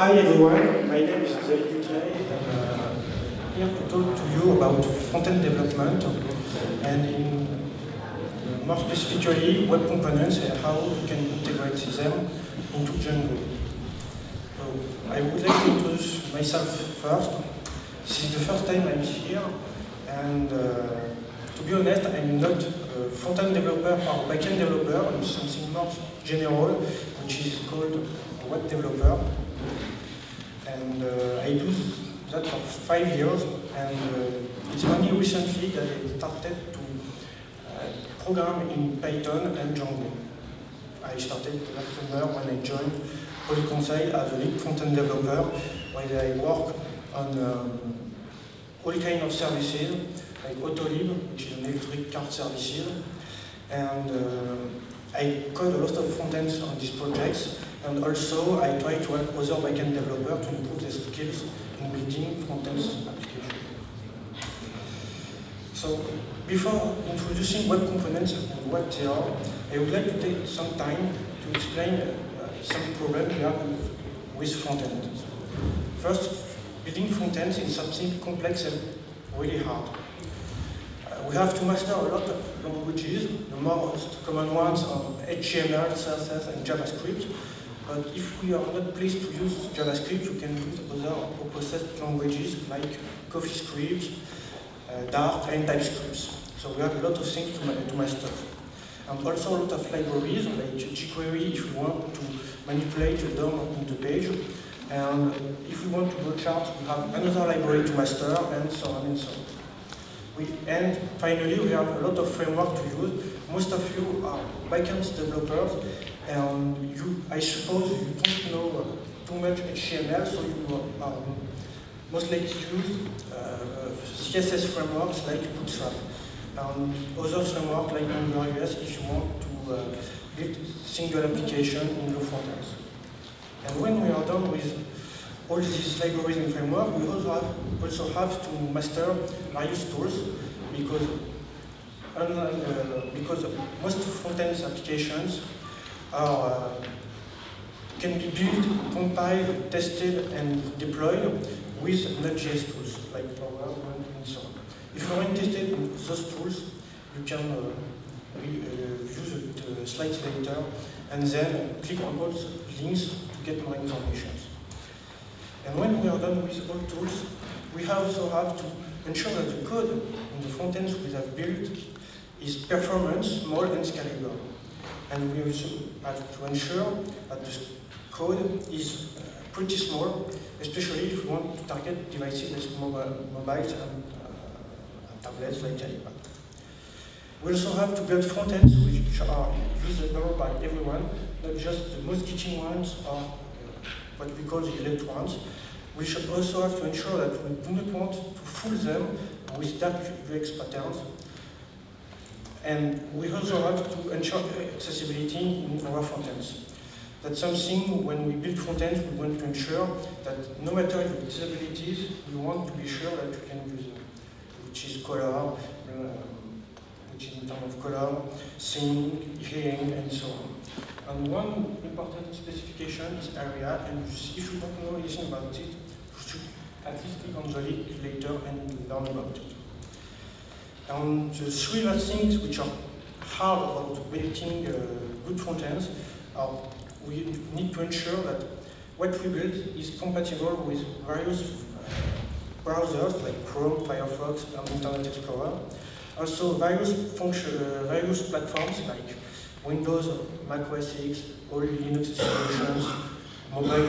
hi everyone, my name is Xavier Dutrey and uh, I'm here to talk to you about front-end development and uh, more specifically web components and how you can integrate them into Django. So I would like to introduce myself first. This is the first time I'm here and uh, to be honest, I'm not a front-end developer or back-end developer, I'm something more general, which is called web developer. And uh, I do that for five years, and uh, it's only recently that I started to uh, program in Python and Django. I started last summer when I joined Polyconseil as a lead front-end developer, where I work on um, all kinds of services, like Autolib, which is an electric car services, and uh, I code a lot of front ends on these projects, and also I try to help other backend developers to improve their skills in building front end applications. So before introducing web components and what they are, I would like to take some time to explain uh, some problems we have with, with front end. First, building front ends is something complex and really hard we have to master a lot of languages. The most common ones are HTML, CSS, and JavaScript. But if we are not pleased to use JavaScript, we can use other processed languages like CoffeeScript, uh, Dart, and TypeScript. So we have a lot of things to, ma to master. And also a lot of libraries like jQuery if we want to manipulate the DOM in the page. And if we want to go chart, we have another library to master, and so on and so on. We, and finally, we have a lot of framework to use. Most of you are backend developers, and you, I suppose you don't know uh, too much HTML, so you are most likely use uh, CSS frameworks like Bootstrap. And other frameworks like AngularJS if you want to uh, build single application in your front end. And when we are done with all these libraries and framework, we also have, also have to master various tools because uh, because most front-end applications are, uh, can be built, compiled, tested, and deployed with Node.js tools like Bower and so on. If you are interested in those tools, you can uh, re, uh, view the slides later and then click on those links to get more information. And when we are done with all tools, we also have to ensure that the code in the front ends we have built is performance, small, and scalable. And we also have to ensure that the code is uh, pretty small, especially if we want to target devices like mobile, mobiles and, uh, tablets like iPad. We also have to build front ends which are usable by everyone, not just the most teaching ones or what we call the elite ones. We should also have to ensure that we do not want to fool them with dark UX patterns. And we also have to ensure accessibility in our ends. That's something when we build ends, we want to ensure that no matter your disabilities, we want to be sure that you can use them, which is color, uh, which is in terms of color, seeing, hearing, and so on. And one important specification is ARIA, and if you don't know anything about it, you should at least click on the link later and learn about it. And the three last things which are hard about building uh, good front ends are we need to ensure that what we build is compatible with various uh, browsers like Chrome, Firefox, and Internet Explorer. Also various function, uh, various platforms like Windows, Mac OS X, all Linux distributions, mobile,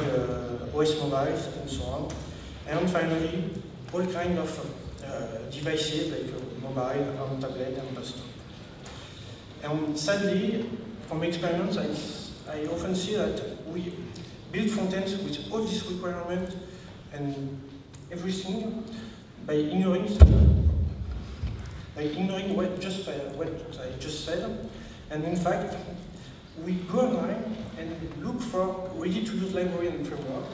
uh, OS mobiles, and so on. And finally, all kinds of uh, devices like uh, mobile, and tablet, and desktop. And sadly, from experience, I, I often see that we build front ends with all these requirements and everything by ignoring by ignoring what just uh, what I just said and in fact, we go online and look for ready-to-use library and framework.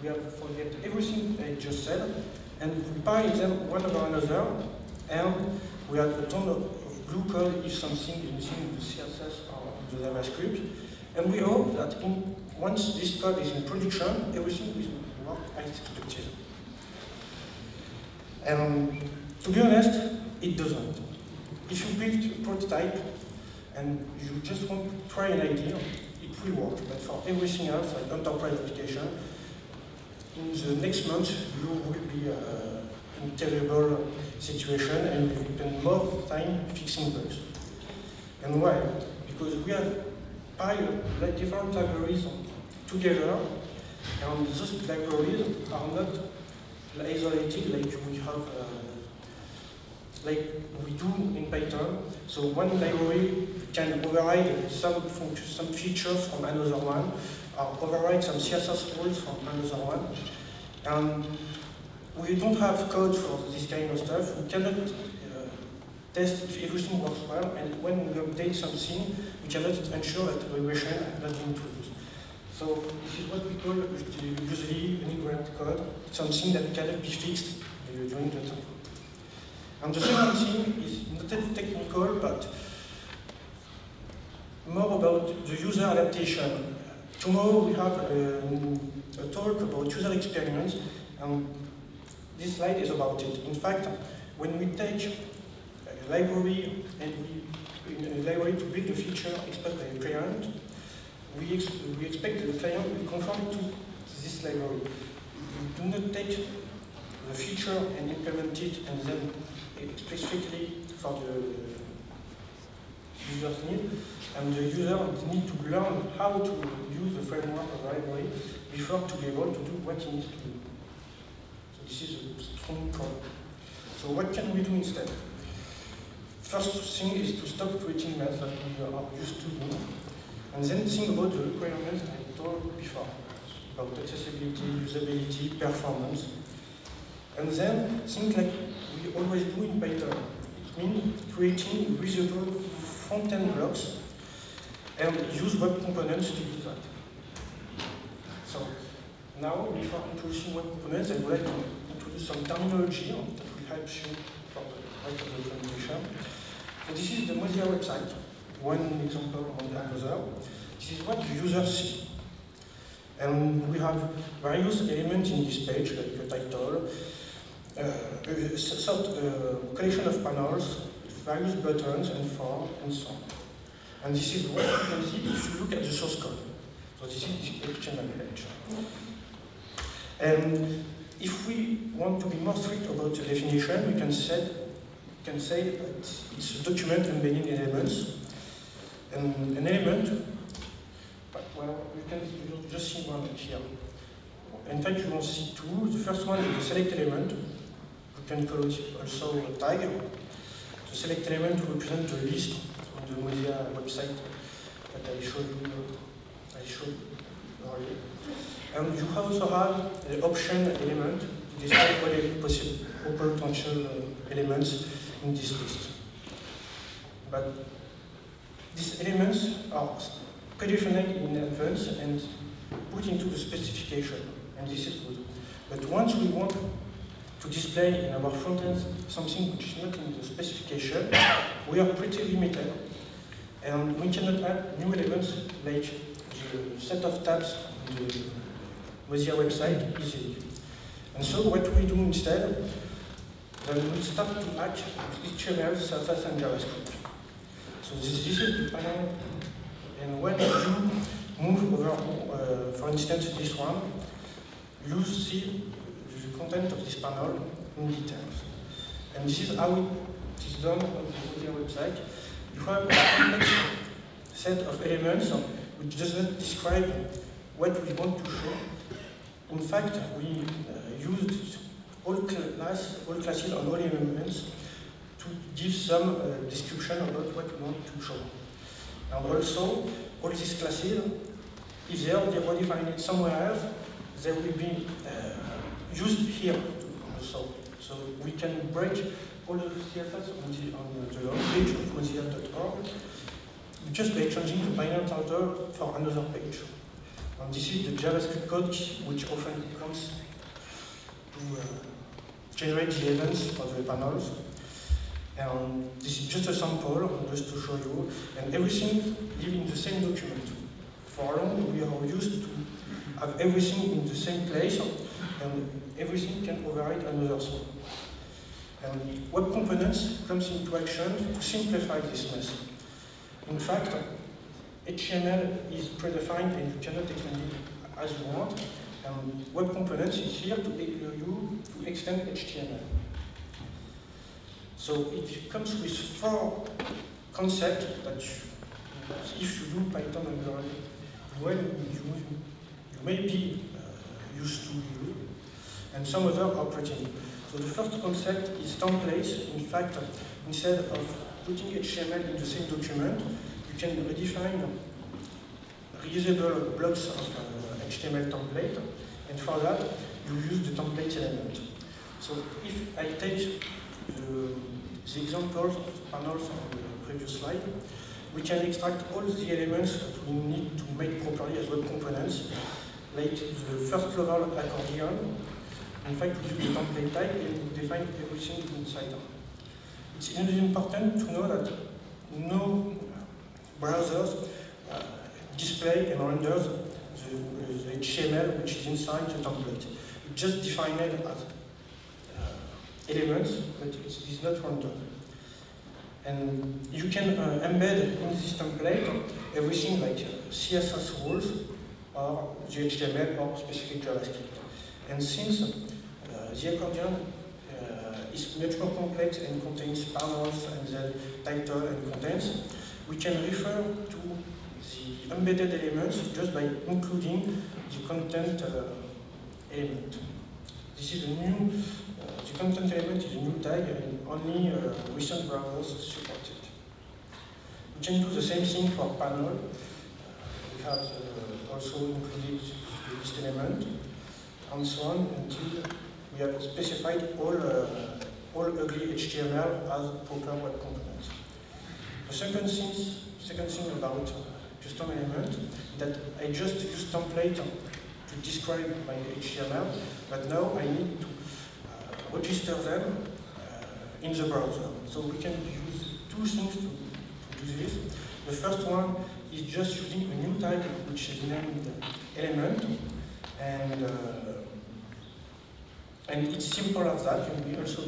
We have forget everything I just said, and we buy them one over another, and we have a ton of blue code if something is missing in the CSS or the JavaScript, and we hope that in once this code is in production, everything will work as expected. And to be honest, it doesn't. If you build a prototype and you just want to try an idea, it will work. But for everything else, like enterprise application, in the next month you will be uh, terrible situation and we spend more time fixing bugs. And why? Because we have piled like different libraries together, and those libraries are not isolated like we have, uh, like we do in Python. So one library can override some some features from another one, or override some CSS rules from another one. And we don't have code for this kind of stuff. We cannot uh, test if everything works well, and when we update something, we cannot ensure that regression has not been introduced. So this is what we call usually an ignorant code, something that cannot be fixed during the time. And the second thing is not technical, but more about the user adaptation. Tomorrow we have um, a talk about user experience, and this slide is about it. In fact, when we take a library and we in a library to build a feature expressed by a client, we, ex we expect the client will conform to this library. We do not take the feature and implement it and then specifically for the user's need, and the user need to learn how to use the framework of the library before to be able to do what he needs to do. This is a strong problem. So what can we do instead? First thing is to stop creating math that we are used to do, and then think about the requirements I told before, about accessibility, usability, performance. And then think like we always do in Python. It means creating reusable front-end blocks and use web components to do that. So now, before introducing web components, I would like to introduce some terminology that will help you for the rest of the presentation. So this is the Mozilla website, one example on the other. This is what the users see. And we have various elements in this page, like the title, uh, a sort uh, collection of panels, various buttons and forms, and so on. And this is what you can see if you look at the source code. So this is the HTML page. And if we want to be more strict about the definition, we can say, can say that it's a document embedding elements. And an element, well, you can just see one here. In fact, you will see two. The first one is the select element. We can call it also a tag. The select element represents the list on the Mozilla website that I showed you. And you also have the option element to all the possible potential uh, elements in this list. But these elements are predefined in advance and put into the specification, and this is good. But once we want to display in our front end something which is not in the specification, we are pretty limited. And we cannot add new elements like the set of tabs on the Mozilla website easily. And so what we do instead, then we start to with HTML, CSS, and JavaScript. So this, this is the panel, and when you move over, uh, for instance, this one, you see the content of this panel in details. And this is how it is done on the Mozilla website. You have a complex set of elements which does not describe what we want to show. In fact, we uh, used all, class, all classes on all elements to give some uh, description about what we want to show. And also, all these classes, if they are defined somewhere else, they will be uh, used here also. So we can break all the CSS on the, on the page of mozilla.org just by changing the binary order for another page. And this is the JavaScript code which often comes to uh, generate the events for the panels. And this is just a sample, just to show you. And everything lives in the same document. for long we are used to have everything in the same place and everything can override another thing. And web components comes into action to simplify this mess. In fact, HTML is predefined and you cannot extend it as you want. Web components is here to enable you to extend HTML. So it comes with four concepts that you, if you do Python and well, you, you may be uh, used to use, and some other new. So the first concept is templates. In fact, instead of putting HTML in the same document, can redefine reusable blocks of uh, HTML template, and for that, you use the template element. So if I take the, the examples of panels on the previous slide, we can extract all the elements that we need to make properly as web components, like the first level accordion. In fact, we use the template type and define everything inside. It's important to know that no browsers uh, display and render the, the, HTML which is inside the template. It just defined as uh, elements, but it is not rendered. And you can uh, embed in this template everything like uh, CSS rules or the HTML or specific JavaScript. And since uh, the accordion uh, is much more complex and contains panels and then title and contents, we can refer to the embedded elements just by including the content uh, element. This is a new the content element is a new tag and only uh, recent browsers support it. We can do the same thing for panel. Uh, we have uh, also included the list element and so on until we have specified all, uh, all ugly HTML as proper web components. The second thing, second thing about custom element that I just use template to describe my HTML, but now I need to register them uh, in the browser. So we can use two things to, to, do this. The first one is just using a new type which is named element and uh, and it's simple as that. And we also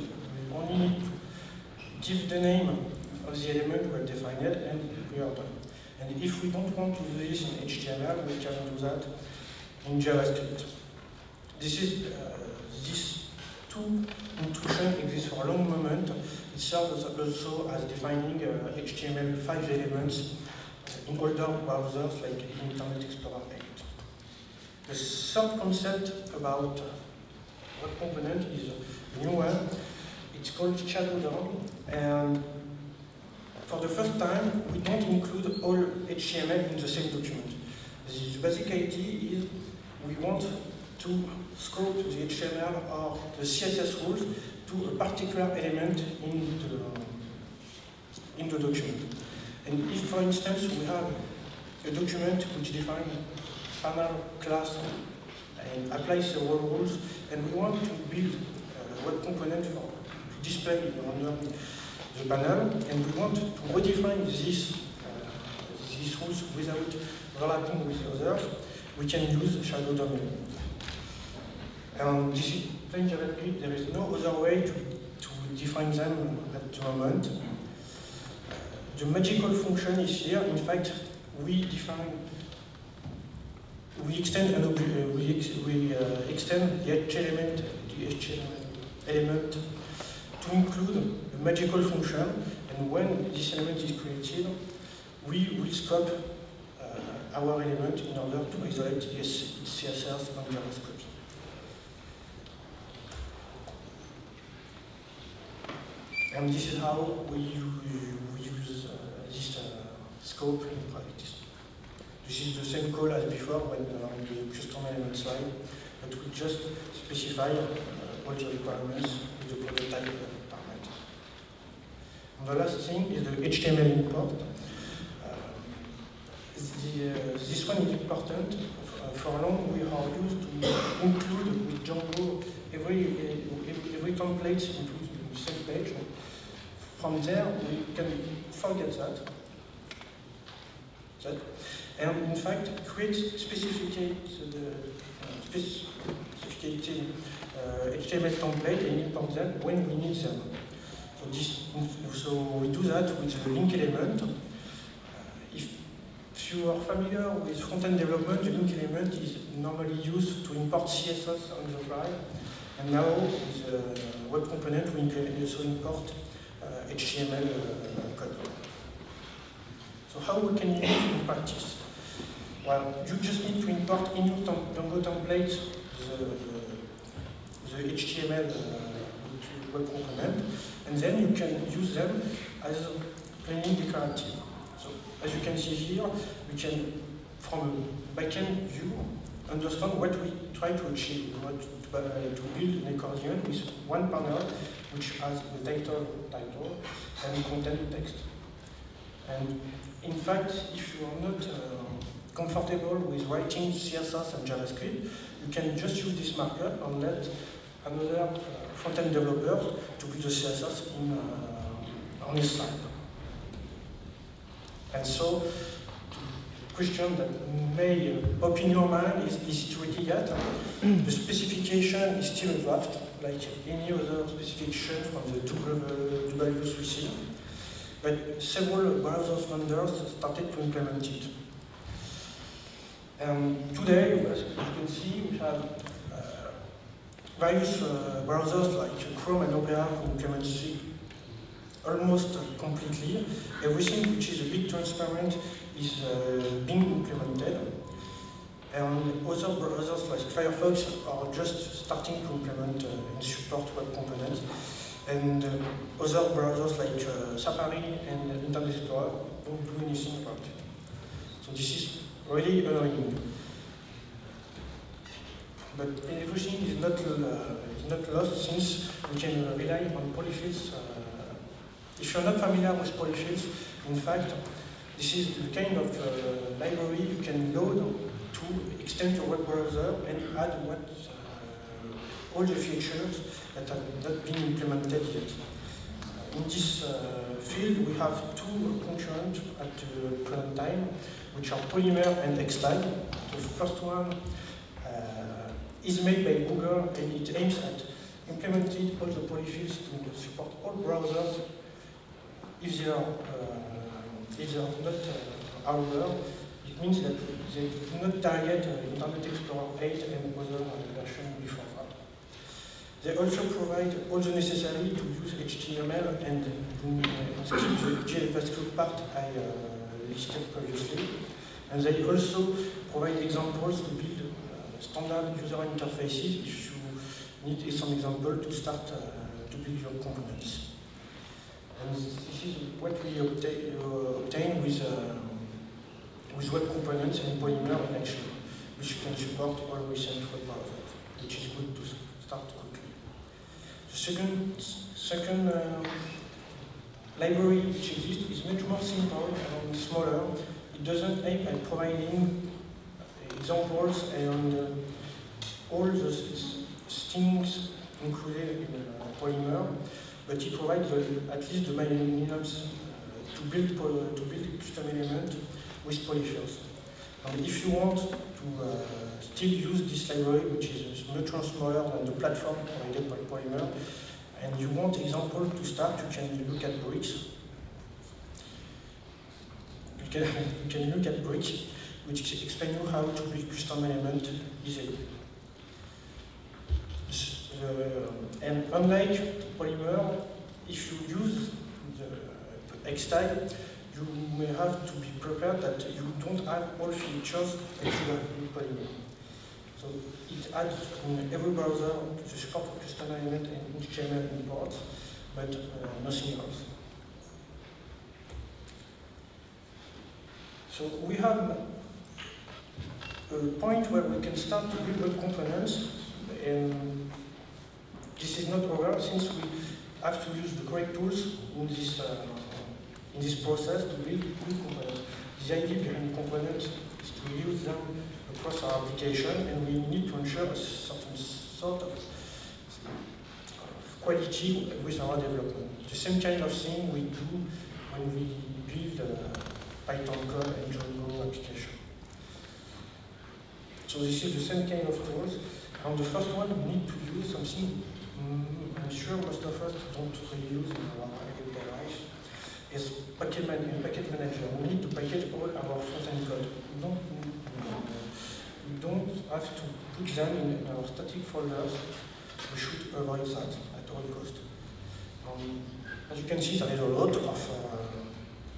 only need to give the name of the element we have defined and we are done. And if we don't want to do this in HTML, we can do that in JavaScript. This is uh, this two intuition exists for a long moment. It serves also as defining uh, HTML5 elements in older browsers like Internet Explorer 8. The third concept about web component is a new one. It's called Shadow DOM, and for the first time, we don't include all HTML in the same document. The basic idea is we want to scope the HTML or the CSS rules to a particular element in the, in the document. And if, for instance, we have a document which defines panel class and applies several rules, and we want to build a web component for display on the panel, and we want to redefine these, uh, these rules without overlapping with others, we can use shadow DOM. And this is plain JavaScript. There is no other way to, to define them at the moment. The magical function is here. In fact, we define, we extend an uh, we, ex we uh, extend the HTML, the HTML element to include a magical function. And when this element is created, we will scope uh, our element in order to isolate its CSS and JavaScript. And this is how we, we use uh, this uh, scope in practice. This is the same call as before when uh, on the custom element slide, but we just specify all the requirements with the prototype parameter. And the last thing is the HTML import. This one is important. For long, we are used to include with Django every, every, template into the same page. From there, we can forget that. and in fact create specificate, uh, specificated HTML template and import them when we need them. So, this, so we do that with the link element. If, if you are familiar with front-end development, the link element is normally used to import CSS on the fly. And now with the web component, we also import uh, HTML uh, code. So how we can use it practice? Well, you just need to import in your Django template the, the HTML uh, web component, and then you can use them as plainly declarative. So as you can see here, we can, from a backend view, understand what we try to achieve. We want to, uh, to build an accordion with one panel which has the title, title and content text. And in fact, if you are not uh, comfortable with writing CSS and JavaScript, you can just use this markup and let another uh, front-end developer to build the CSS in, uh, on his side. And so, the question that may pop in your mind is, is it ready yet? the specification is still a draft, like any other specification from the W3C. But several browser vendors started to implement it. And today, as you can see, we have uh, various uh, browsers like Chrome and Opera implement almost completely. Everything which is a bit transparent is uh, being implemented. And other browsers like Firefox are just starting to implement uh, and support web components. And uh, other browsers like uh, Safari and Internet Explorer don't do anything about it. So this is really annoying. But everything is not, uh, is not lost since we can rely on polyfills. If you're not familiar with polyfills, in fact, this is the kind of uh, library you can load to extend your web browser and add what uh, all the features that have not been implemented yet. In this uh, field, we have two concurrent at the present time which are Polymer and Xtag. The first one is made by Google and it aims at implementing all the polyfills to support all browsers if they are, uh, if they are not uh. It means that they do not target uh, Internet Explorer 8 and other version before that. They also provide all the necessary to use HTML and the JavaScript part I uh, listed previously. And they also provide examples to build standard user interfaces if you need some example to start uh, to build your components. And this is what we obtain, uh, obtain with, uh, with web components and Polymer in which can support all recent web browsers, which is good to start quickly. The second, second library which exists is much more simple and smaller it doesn't aim at providing examples and uh, all the things included in Polymer, but it provides at least the minimums uh, to build to build custom element with polyfills. And if you want to uh, still use this library, which is much smaller than the platform provided by Polymer, and you want example to start, you can look at bricks can, you can look at Brick, which explains you how to build custom element easily. Uh, and unlike Polymer, if you use the Xtag, you may have to be prepared that you don't have all features that you have in Polymer. So it adds in every browser the support custom element and HTML imports, but uh, nothing else. So we have a point where we can start to build web components, and this is not over since we have to use the correct tools in this uh, in this process to build good components. The idea behind components is to use them across our application, and we need to ensure a certain sort of quality with our development. The same kind of thing we do when we build uh, Python code and Django application. So this is the same kind of tools. And the first one, we need to use something mm, I'm sure most of us don't really use in our everyday life, is package, man package manager. We need to package all our front-end code. We don't, we don't have to put them in our static folders. We should avoid that at all costs. Um, as you can see, there is a lot of uh,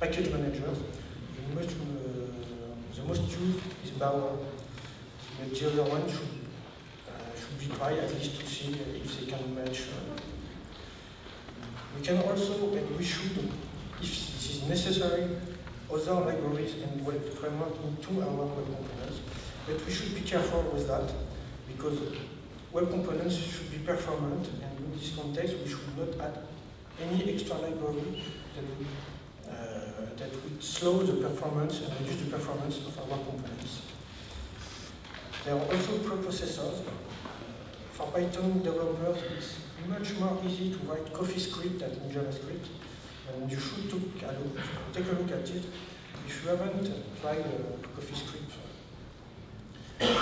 package managers. The most, uh, the most used is Bower. The other one should, uh, should be tried at least to see if they can match. We can also, and we should, if this is necessary, other libraries and web framework into our web components. But we should be careful with that because web components should be performant and in this context we should not add any extra library that would, uh, that would slow the performance and reduce the performance of our components. There are also preprocessors. For Python developers, it's much more easy to write CoffeeScript than in JavaScript. And you should take a look at it if you haven't tried uh, CoffeeScript.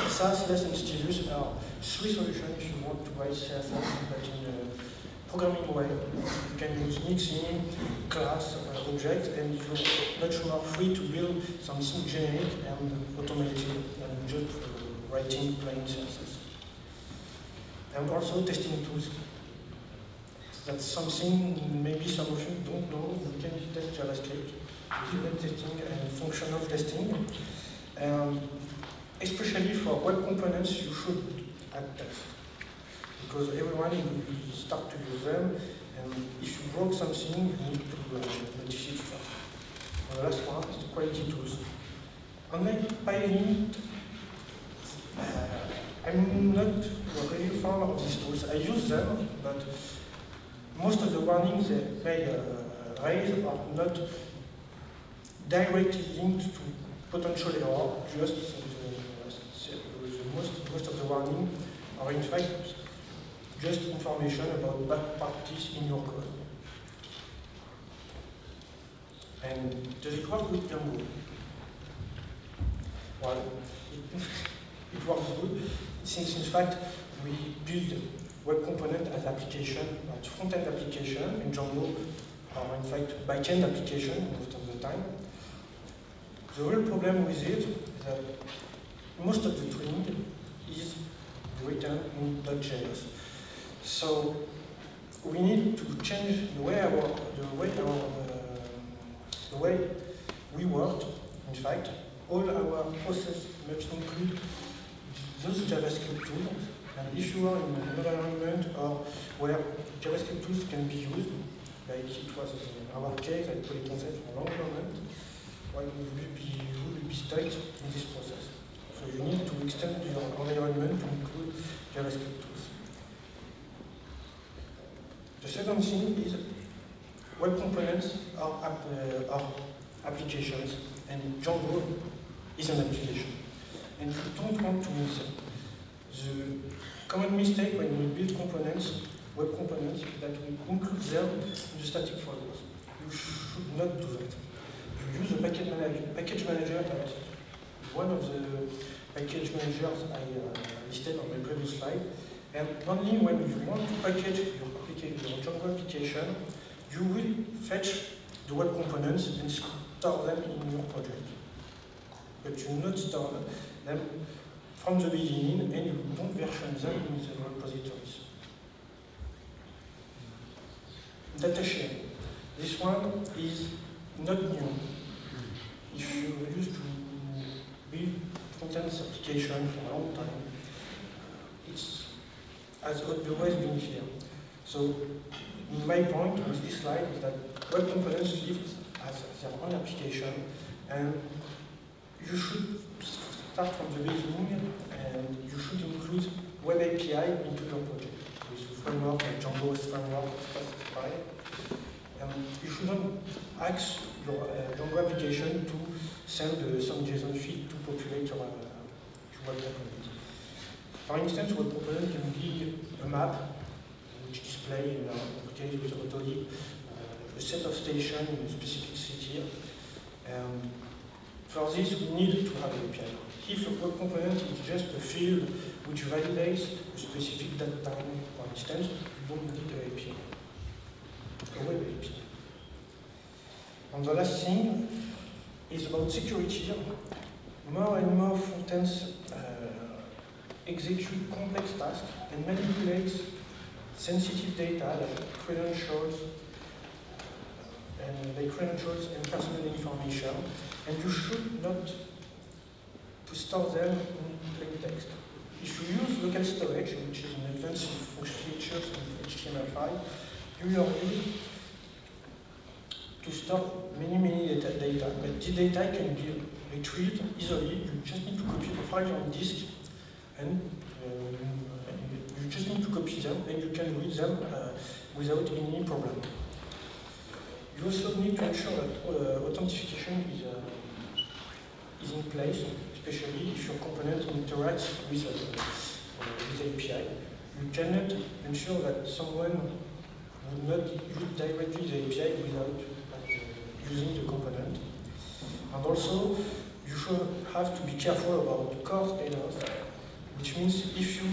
Sass, Less, and Stylus are three solutions if you want to write CSS, but in a programming way. You can use mixin, class, uh, object, and you're much more free to build something generic and automated and just writing plain CSS. And also testing tools. That's something maybe some of you don't know. You can test JavaScript, unit testing and functional testing. Um, especially for web components, you should add tests. Because everyone will start to use them, and if you broke something, you need to uh, notice it first. And the last one is the quality tools. Unlike Pylint, I'm not really fan of these tools. I use them, but most of the warnings they uh, raise are not directly linked to potential error, just the, the most, most of the warnings are in fact just information about bad practice in your code. And does it work with Django? Well, it, works good, since in fact we build web component as application, as front-end application, in Django are in fact back-end application most of the time. The real problem with it is that most of the tooling is written in .js. So we need to change the way our the way our uh, the way we work. In fact, all our process must include those JavaScript tools and if you are in an environment or where JavaScript tools can be used, like it was in our case at Polyconseil for a long moment, well, you will be, you will be stuck in this process. So you need to extend your environment to include JavaScript tools. The second thing is web components are, uh, are applications, and Django is an application. And you don't want to miss them. The common mistake when we build components, web components, is that we include them in the static folders. You should not do that. You use a package manager, package manager that one of the package managers I uh, listed on my previous slide. And only when you want to package your, application, your Django application, you will fetch the web components and store them in your project. But you not store them from the beginning and you don't version them in the repositories. Data share. This one is not new. If you used to build front-end application for a long time, it's has always been here. So my point with this slide is that web components live as their own application and you should start from the beginning and you should include Web API into your project with framework like Django's framework specified. And you shouldn't ask your uh, Django application to send uh, some JSON feed to populate your, uh, your web component. For instance, web component can be a map which display, in our case with Autolib, uh, a set of stations in a specific city. And for this, we need to have an API. If a component is just a field which validates a specific data type, for instance, you don't need an API, a web API. And the last thing is about security. More and more frontends uh, execute complex tasks and manipulate sensitive data like credentials, and like credentials and personal information, and you should not to store them in plain text. If you use local storage, which is an advanced feature of HTML5, you are able to store many, many data, data, but the data can be retrieved easily. You just need to copy the file on disk, and uh, you just need to copy them, and you can read them uh, without any problem. You also need to ensure that uh, authentication is, uh, is in place, especially if your component interacts with, uh, with API. You cannot ensure that someone would not use directly the API without using the component. And also, you should have to be careful about the CORS headers, which means if you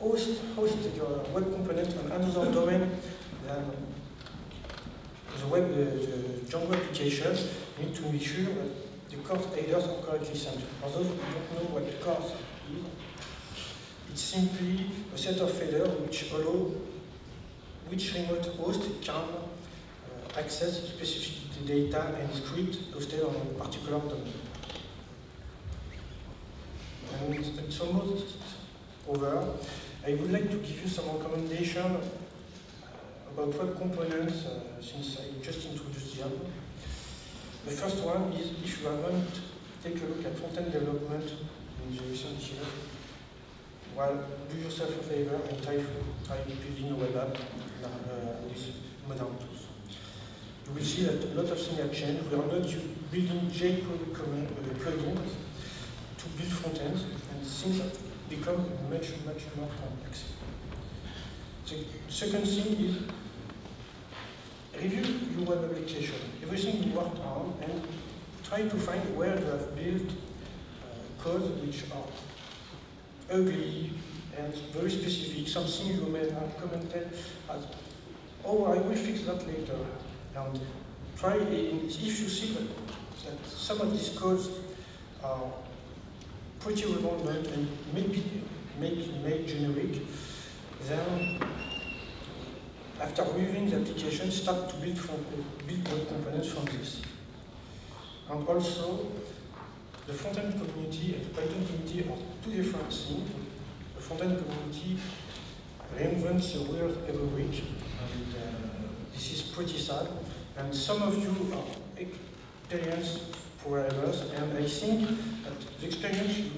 host, host your web component on another domain than the web, the, the Django application, you need to be sure that the CORS headers are correctly sent. For those who don't know what CORS is, it's simply a set of headers which allow which remote host can uh, access specific data and script hosted on a particular domain. And it's almost over. I would like to give you some recommendation about web components uh, since I just introduced them. The first one is if you haven't take a look at front-end development in the recent year, well, do yourself a favor and try, try building a web app uh, with modern tools. You will see that a lot of things have changed. We are not building jQuery uh, plugins to build front ends, and things become much, much more complex. The second thing is review your web application, everything you worked on, and try to find where you have built uh, code which are ugly and very specific, something you may have commented as, oh, I will fix that later. And try, if you see that, that some of these codes are pretty redundant and maybe make made generic, then after reviewing the application, start to build, from, build components from this. And also, the front-end community and the Python community are two different things. The front-end community reinvents the wheel every week, and uh, this is pretty sad. And some of you are experienced programmers, and I think that the experience you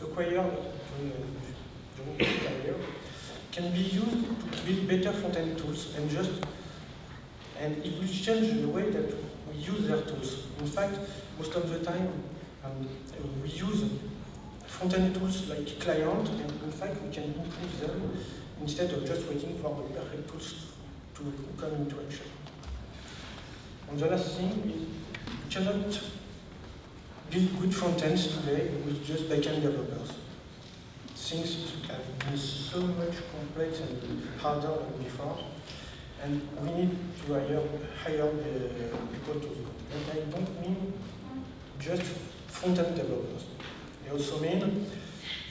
acquire during your career can be used to build better front-end tools and just and it will change the way that we use their tools. In fact, most of the time um, we use front-end tools like client and in fact we can improve them instead of just waiting for the perfect tools to come into action. And the last thing is you cannot build good front ends today with just backend developers things have been so much complex and harder than before, and we need to hire, hire people to do And I don't mean just front-end developers. I also mean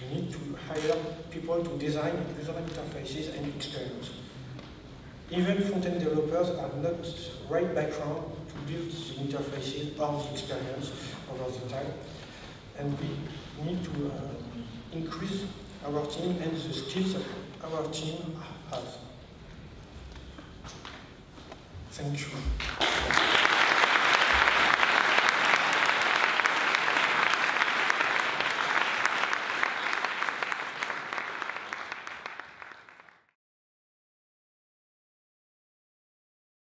you need to hire people to design user interfaces and experience. Even front-end developers have not right background to build the interfaces or the experience over the time, and we need to uh, increase our team and the skills our team has. Thank you.